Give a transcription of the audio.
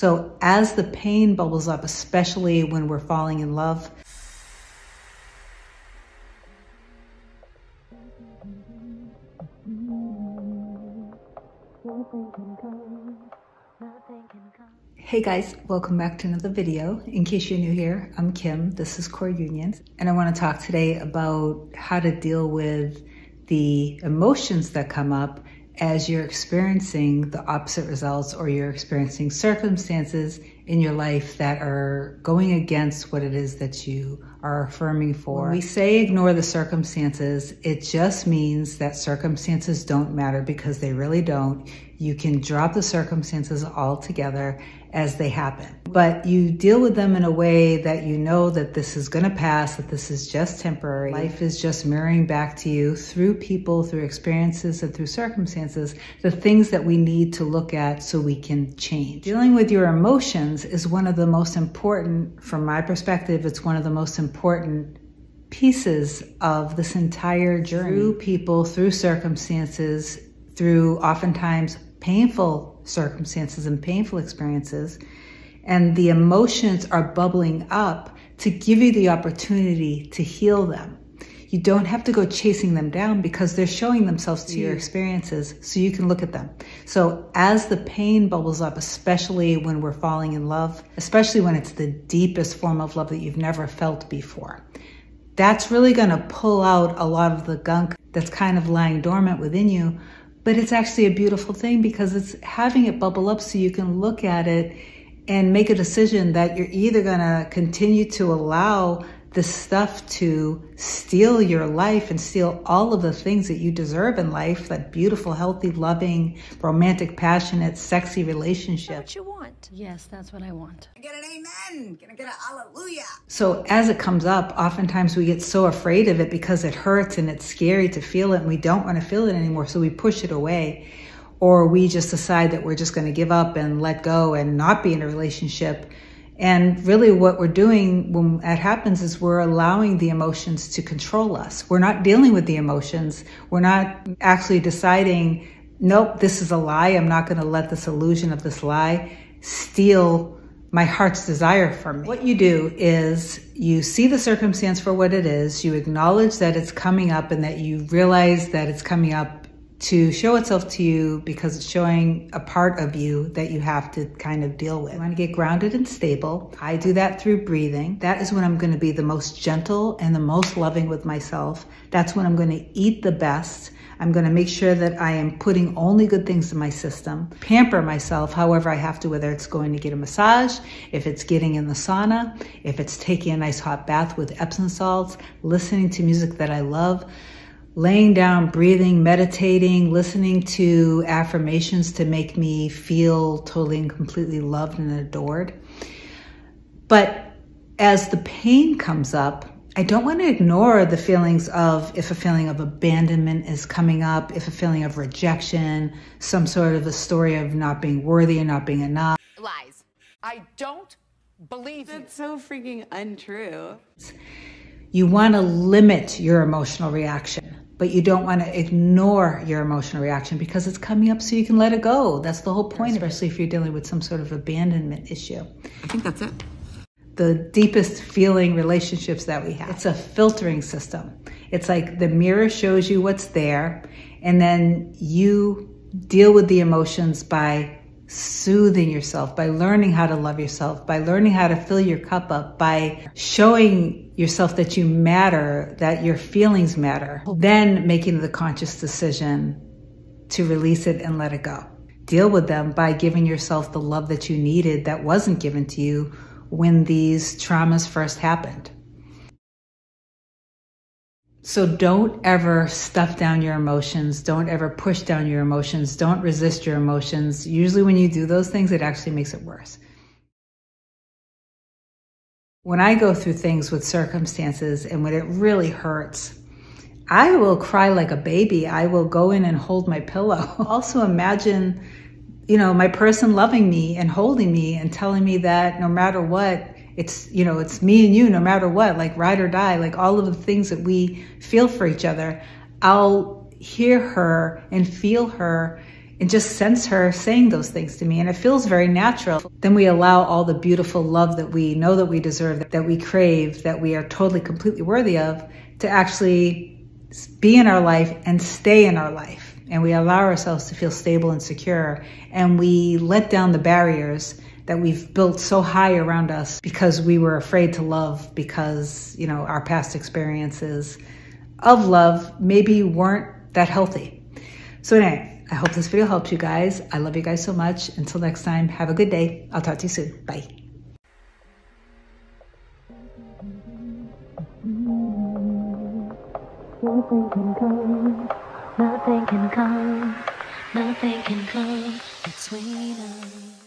So as the pain bubbles up, especially when we're falling in love, Hey guys, welcome back to another video. In case you're new here, I'm Kim, this is Core Unions, and I wanna talk today about how to deal with the emotions that come up as you're experiencing the opposite results or you're experiencing circumstances in your life that are going against what it is that you are affirming for. When we say ignore the circumstances, it just means that circumstances don't matter because they really don't. You can drop the circumstances altogether as they happen. But you deal with them in a way that you know that this is going to pass, that this is just temporary. Life is just mirroring back to you through people, through experiences, and through circumstances, the things that we need to look at so we can change. Dealing with your emotions is one of the most important, from my perspective, it's one of the most important pieces of this entire journey. Through people, through circumstances, through oftentimes painful circumstances and painful experiences, and the emotions are bubbling up to give you the opportunity to heal them. You don't have to go chasing them down because they're showing themselves to your experiences so you can look at them. So as the pain bubbles up, especially when we're falling in love, especially when it's the deepest form of love that you've never felt before, that's really going to pull out a lot of the gunk that's kind of lying dormant within you but it's actually a beautiful thing because it's having it bubble up so you can look at it and make a decision that you're either going to continue to allow the stuff to steal your life and steal all of the things that you deserve in life that beautiful, healthy, loving, romantic, passionate, sexy relationship. What you want? Yes, that's what I want. I get an amen. Can I get a hallelujah? So, as it comes up, oftentimes we get so afraid of it because it hurts and it's scary to feel it and we don't want to feel it anymore. So, we push it away. Or we just decide that we're just going to give up and let go and not be in a relationship and really what we're doing when that happens is we're allowing the emotions to control us. We're not dealing with the emotions. We're not actually deciding, nope, this is a lie. I'm not going to let this illusion of this lie steal my heart's desire from me. What you do is you see the circumstance for what it is. You acknowledge that it's coming up and that you realize that it's coming up to show itself to you because it's showing a part of you that you have to kind of deal with. I want to get grounded and stable. I do that through breathing. That is when I'm going to be the most gentle and the most loving with myself. That's when I'm going to eat the best. I'm going to make sure that I am putting only good things in my system, pamper myself however I have to, whether it's going to get a massage, if it's getting in the sauna, if it's taking a nice hot bath with Epsom salts, listening to music that I love laying down, breathing, meditating, listening to affirmations to make me feel totally and completely loved and adored. But as the pain comes up, I don't want to ignore the feelings of if a feeling of abandonment is coming up, if a feeling of rejection, some sort of a story of not being worthy and not being enough. Lies. I don't believe That's so freaking untrue. You want to limit your emotional reaction but you don't want to ignore your emotional reaction because it's coming up so you can let it go. That's the whole point, especially if you're dealing with some sort of abandonment issue. I think that's it. The deepest feeling relationships that we have. It's a filtering system. It's like the mirror shows you what's there, and then you deal with the emotions by soothing yourself, by learning how to love yourself, by learning how to fill your cup up, by showing yourself that you matter, that your feelings matter, then making the conscious decision to release it and let it go. Deal with them by giving yourself the love that you needed that wasn't given to you when these traumas first happened. So don't ever stuff down your emotions. Don't ever push down your emotions. Don't resist your emotions. Usually when you do those things, it actually makes it worse. When I go through things with circumstances and when it really hurts, I will cry like a baby. I will go in and hold my pillow. also imagine, you know, my person loving me and holding me and telling me that no matter what, it's you know it's me and you no matter what like ride or die like all of the things that we feel for each other i'll hear her and feel her and just sense her saying those things to me. And it feels very natural. Then we allow all the beautiful love that we know that we deserve, that we crave, that we are totally, completely worthy of to actually be in our life and stay in our life. And we allow ourselves to feel stable and secure. And we let down the barriers that we've built so high around us because we were afraid to love because, you know, our past experiences of love maybe weren't that healthy. So anyway, I hope this video helped you guys. I love you guys so much. Until next time, have a good day. I'll talk to you soon. Bye. Nothing can come, nothing can come, nothing can come between us.